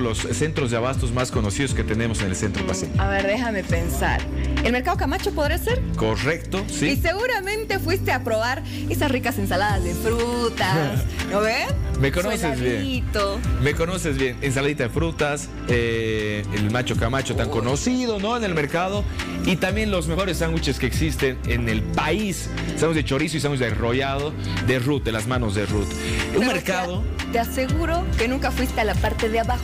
los centros de abastos más conocidos que tenemos en el centro paseño. A ver, déjame pensar. ¿El mercado Camacho podría ser? Correcto, Y sí. seguramente fuiste a probar esas ricas ensaladas de frutas, ¿no ven? Me conoces bien. Me conoces bien, ensaladita de frutas, eh, el macho camacho tan conocido, ¿no? En el mercado y también los mejores sándwiches que existen en el país, sándwich de chorizo y sándwich de enrollado de Ruth, de las manos de Ruth. Un mercado, te aseguro que nunca fuiste a la parte de abajo.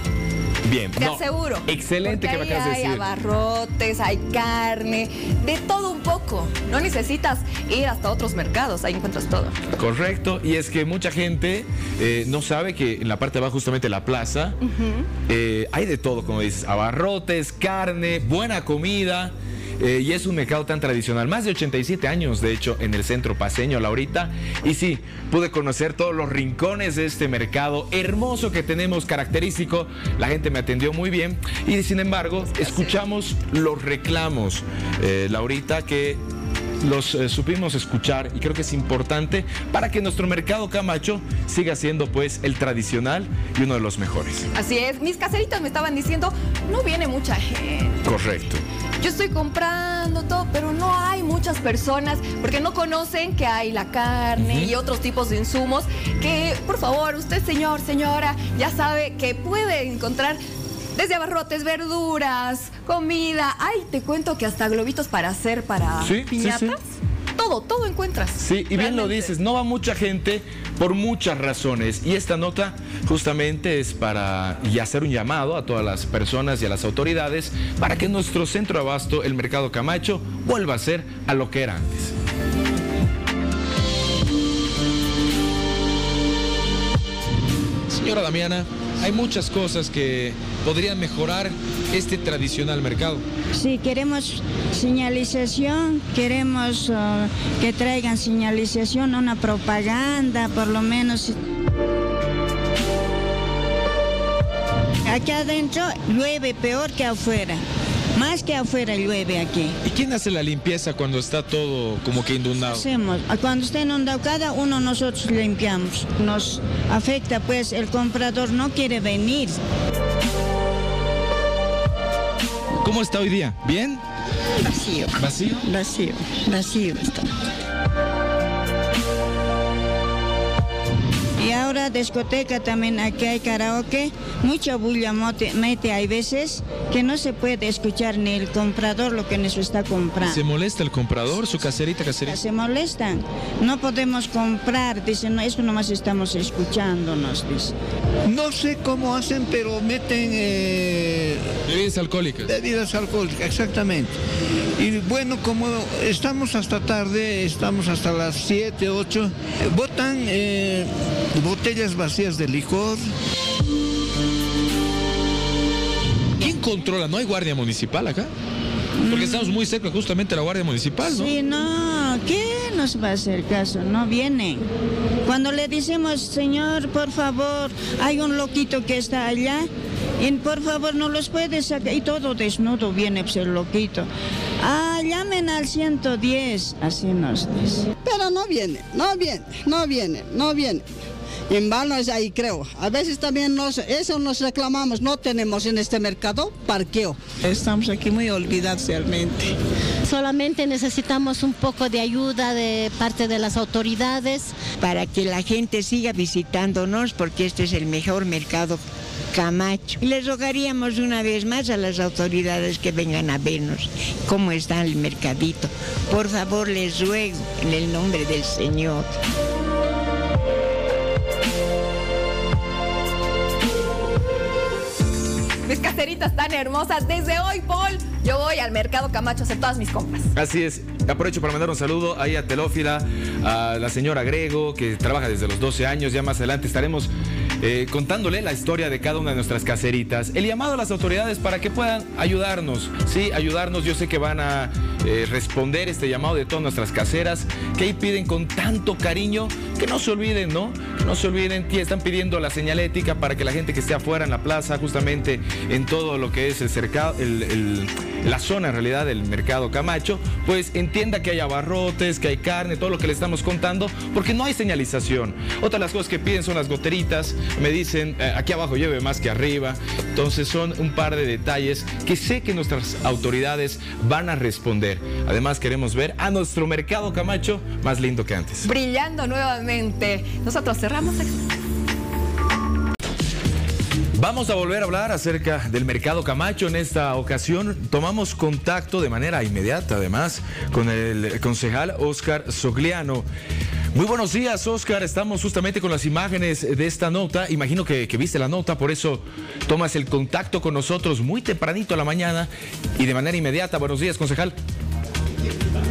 Bien, Te no, aseguro. Excelente que me acabas de hay decir. abarrotes, hay carne, de todo un poco. No necesitas ir hasta otros mercados, ahí encuentras todo. Correcto, y es que mucha gente eh, no sabe que en la parte de abajo, justamente la plaza, eh, hay de todo, como dices, abarrotes, carne, buena comida. Eh, y es un mercado tan tradicional, más de 87 años de hecho en el centro paseño, Laurita. Y sí, pude conocer todos los rincones de este mercado hermoso que tenemos, característico. La gente me atendió muy bien. Y sin embargo, escuchamos los reclamos, eh, Laurita, que los eh, supimos escuchar y creo que es importante para que nuestro mercado Camacho siga siendo pues el tradicional y uno de los mejores. Así es, mis caseritas me estaban diciendo, no viene mucha gente. Correcto. Yo estoy comprando todo, pero no hay muchas personas porque no conocen que hay la carne y otros tipos de insumos que, por favor, usted, señor, señora, ya sabe que puede encontrar desde abarrotes, verduras, comida. Ay, te cuento que hasta globitos para hacer para Sí, sí, piñatas. sí. Todo, todo encuentras. Sí, y bien lo dices, no va mucha gente por muchas razones. Y esta nota justamente es para y hacer un llamado a todas las personas y a las autoridades para que nuestro centro de abasto, el mercado Camacho, vuelva a ser a lo que era antes. Señora Damiana, hay muchas cosas que podrían mejorar este tradicional mercado. Sí, queremos señalización, queremos ah, que traigan señalización, una propaganda, por lo menos. Acá adentro llueve peor que afuera, más que afuera llueve aquí. ¿Y quién hace la limpieza cuando está todo como que inundado? Hacemos, ah, cuando está inundado cada uno nosotros limpiamos. Nos afecta pues el comprador no quiere venir. ¿Cómo está hoy día? ¿Bien? Vacío, ¿Vacío? vacío, vacío está. Y ahora discoteca también, aquí hay karaoke, mucha bulla mete, hay veces que no se puede escuchar ni el comprador lo que nos está comprando. ¿Se molesta el comprador, su caserita, caserita? Se molestan, no podemos comprar, dicen, no, eso nomás estamos escuchándonos, dice. No sé cómo hacen, pero meten eh, Bebidas alcohólicas. bebidas alcohólicas, exactamente. Y bueno, como estamos hasta tarde, estamos hasta las 7, 8, eh, botan eh, botellas vacías de licor. ¿Quién controla? ¿No hay guardia municipal acá? Porque estamos muy cerca justamente de la guardia municipal, ¿no? Sí, no, ¿qué nos va a hacer caso? No vienen. Cuando le decimos, señor, por favor, hay un loquito que está allá, y por favor no los puede sacar, y todo desnudo viene pues, el loquito. Ah, llamen al 110, así nos dice. Pero no viene, no viene, no viene, no viene. En vano es ahí, creo. A veces también nos, eso nos reclamamos, no tenemos en este mercado parqueo. Estamos aquí muy olvidados realmente. Solamente necesitamos un poco de ayuda de parte de las autoridades. para que la gente siga visitándonos porque este es el mejor mercado Camacho. Y les rogaríamos una vez más a las autoridades que vengan a vernos cómo está el mercadito. Por favor, les ruego en el nombre del Señor. Mis caseritas tan hermosas. Desde hoy, Paul, voy al mercado Camacho a todas mis compras. Así es. Aprovecho para mandar un saludo ahí a Telófila, a la señora Grego, que trabaja desde los 12 años. Ya más adelante estaremos eh, contándole la historia de cada una de nuestras caseritas. El llamado a las autoridades para que puedan ayudarnos. Sí, ayudarnos. Yo sé que van a eh, responder este llamado de todas nuestras caseras, que ahí piden con tanto cariño que no se olviden, ¿no? No se olviden. Están pidiendo la señalética para que la gente que esté afuera en la plaza, justamente en todo lo que es el cercado, el- la zona en realidad del mercado Camacho, pues entienda que hay abarrotes, que hay carne, todo lo que le estamos contando, porque no hay señalización. Otra de las cosas que piden son las goteritas me dicen, eh, aquí abajo llueve más que arriba. Entonces son un par de detalles que sé que nuestras autoridades van a responder. Además queremos ver a nuestro mercado Camacho más lindo que antes. Brillando nuevamente. Nosotros cerramos. Vamos a volver a hablar acerca del mercado Camacho. En esta ocasión tomamos contacto de manera inmediata, además, con el concejal Oscar Sogliano. Muy buenos días, Oscar. Estamos justamente con las imágenes de esta nota. Imagino que, viste la nota, por eso tomas el contacto con nosotros muy tempranito a la mañana y de manera inmediata. Buenos días, concejal.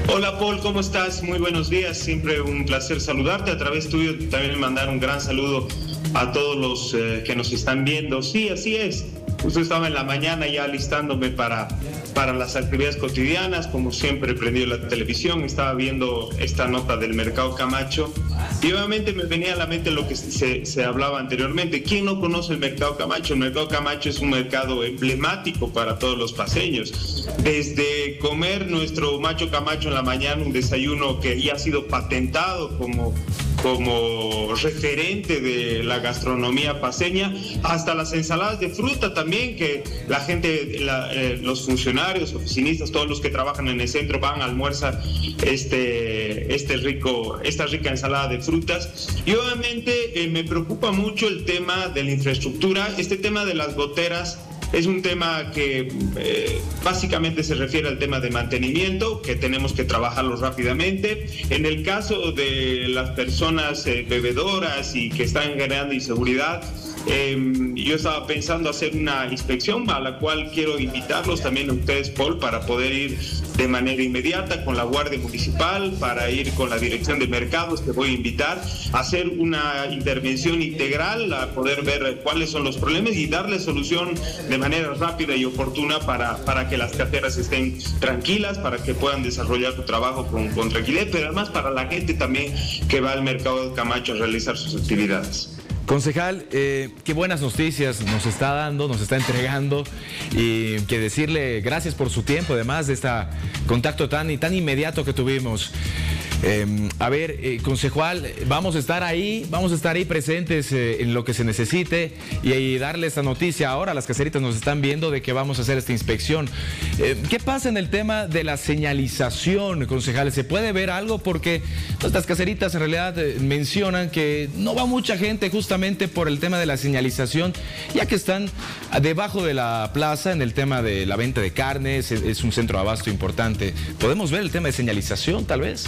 Hola Paul, ¿cómo estás? Muy buenos días. Siempre un placer saludarte. A través tuyo también mandar un gran saludo a todos los eh, que nos están viendo. Sí, así es. Justo estaba en la mañana ya listándome para, para las actividades cotidianas, como siempre prendido la televisión, estaba viendo esta nota del mercado Camacho y obviamente me venía a la mente lo que se, se hablaba anteriormente. ¿Quién no conoce el mercado Camacho? El mercado Camacho es un mercado emblemático para todos los paseños. Desde comer nuestro macho Camacho en la mañana, un desayuno que ya ha sido patentado como como referente de la gastronomía paseña, hasta las ensaladas de fruta también, que la gente, la, eh, los funcionarios, oficinistas, todos los que trabajan en el centro van a almuerzar este, este rico, esta rica ensalada de frutas. Y obviamente eh, me preocupa mucho el tema de la infraestructura, este tema de las goteras es un tema que eh, básicamente se refiere al tema de mantenimiento, que tenemos que trabajarlo rápidamente. En el caso de las personas eh, bebedoras y que están generando inseguridad, eh, yo estaba pensando hacer una inspección a la cual quiero invitarlos también a ustedes, Paul, para poder ir de manera inmediata con la Guardia Municipal, para ir con la Dirección de Mercados, te voy a invitar a hacer una intervención integral, a poder ver cuáles son los problemas y darle solución de manera rápida y oportuna para, para que las carteras estén tranquilas, para que puedan desarrollar su trabajo con, con tranquilidad, pero además para la gente también que va al mercado de Camacho a realizar sus actividades. Concejal, eh, qué buenas noticias nos está dando, nos está entregando y que decirle gracias por su tiempo, además de este contacto tan, tan inmediato que tuvimos. Eh, a ver, eh, concejal, vamos a estar ahí, vamos a estar ahí presentes eh, en lo que se necesite y, y, darle esta noticia ahora. Las caseritas nos están viendo de que vamos a hacer esta inspección. Eh, ¿Qué pasa en el tema de la señalización, concejales? ¿Se puede ver algo? Porque estas caseritas en realidad eh, mencionan que no va mucha gente justamente por el tema de la señalización, ya que están debajo de la plaza en el tema de la venta de carnes, es, es un centro de abasto importante. ¿Podemos ver el tema de señalización tal vez?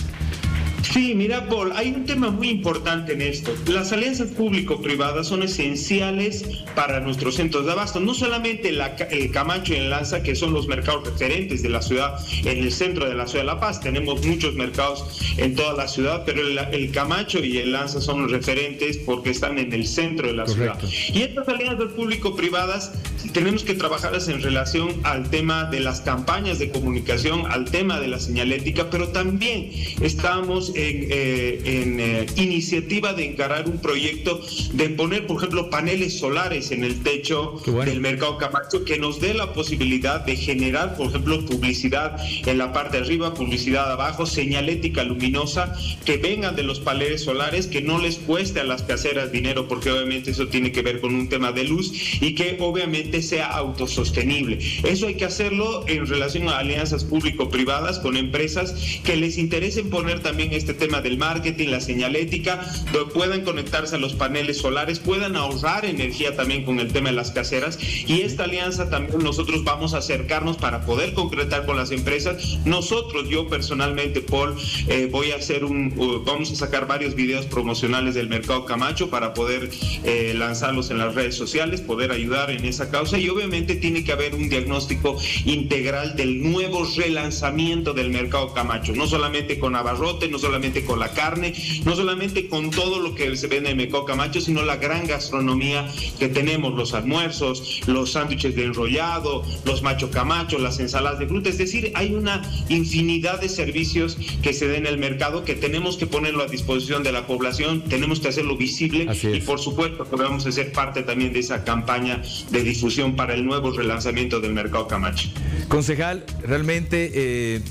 Sí, mira, Paul, hay un tema muy importante en esto. Las alianzas público-privadas son esenciales para nuestros centros de abasto. No solamente la, el Camacho y el Lanza, que son los mercados referentes de la ciudad, en el centro de la ciudad de La Paz. Tenemos muchos mercados en toda la ciudad, pero el, el Camacho y el Lanza son los referentes porque están en el centro de la Correcto. ciudad. Y estas alianzas público-privadas tenemos que trabajarlas en relación al tema de las campañas de comunicación, al tema de la señalética, pero también estamos en, eh, en eh, iniciativa de encarar un proyecto de poner, por ejemplo, paneles solares en el techo bueno. del mercado Camacho que nos dé la posibilidad de generar, por ejemplo, publicidad en la parte de arriba, publicidad abajo, señalética luminosa, que vengan de los paneles solares, que no les cueste a las caseras dinero, porque obviamente eso tiene que ver con un tema de luz y que obviamente sea autosostenible. Eso hay que hacerlo en relación a alianzas público-privadas con empresas que les interesen poner también este tema del marketing, la señalética, puedan conectarse a los paneles solares, puedan ahorrar energía también con el tema de las caseras y esta alianza también nosotros vamos a acercarnos para poder concretar con las empresas. Nosotros, yo personalmente, Paul, eh, voy a hacer un, vamos a sacar varios videos promocionales del mercado Camacho para poder eh, lanzarlos en las redes sociales, poder ayudar en esa causa y obviamente tiene que haber un diagnóstico integral del nuevo relanzamiento del mercado Camacho, no solamente con abarrote, no solamente con la carne, no solamente con todo lo que se vende en Mercado Camacho, sino la gran gastronomía que tenemos, los almuerzos, los sándwiches de enrollado, los macho camacho, las ensaladas de fruta, es decir, hay una infinidad de servicios que se den en el mercado que tenemos que ponerlo a disposición de la población, tenemos que hacerlo visible y por supuesto que vamos a ser parte también de esa campaña de difusión para el nuevo relanzamiento del mercado Camacho. Concejal, realmente... Eh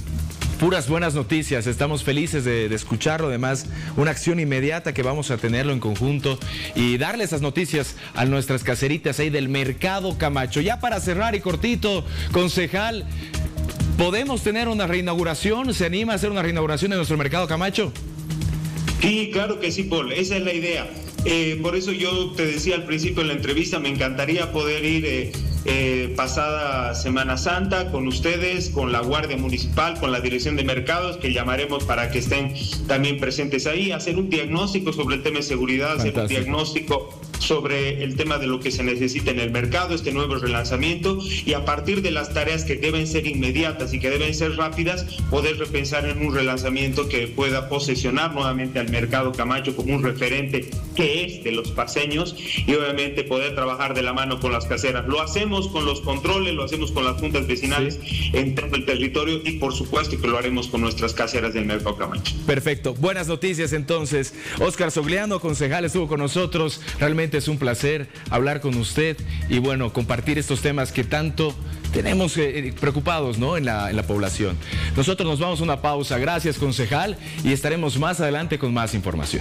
puras buenas noticias. Estamos felices de, escucharlo. Además, una acción inmediata que vamos a tenerlo en conjunto y darle esas noticias a nuestras caseritas ahí del mercado Camacho. Ya para cerrar y cortito, concejal, ¿podemos tener una reinauguración? ¿Se anima a hacer una reinauguración de nuestro mercado Camacho? Sí, claro que sí, Paul. Esa es la idea. Eh, por eso yo te decía al principio en la entrevista, me encantaría poder ir eh, eh, pasada Semana Santa con ustedes, con la Guardia Municipal, con la Dirección de Mercados, que llamaremos para que estén también presentes ahí, hacer un diagnóstico sobre el tema de seguridad, hacer un diagnóstico sobre el tema de lo que se necesita en el mercado, este nuevo relanzamiento, y a partir de las tareas que deben ser inmediatas y que deben ser rápidas, poder repensar en un relanzamiento que pueda posesionar nuevamente al mercado Camacho como un referente que es de los paseños y obviamente poder trabajar de la mano con las caseras. Lo hacemos con los controles, lo hacemos con las juntas vecinales sí. en todo el territorio y por supuesto que lo haremos con nuestras caseras del mercado Camacho. Perfecto, buenas noticias entonces. Oscar Sogliano, concejal, estuvo con nosotros. Realmente es un placer hablar con usted y bueno, compartir estos temas que tanto tenemos eh, preocupados ¿no? en, la, en la población. Nosotros nos vamos a una pausa. Gracias, concejal, y estaremos más adelante con más información.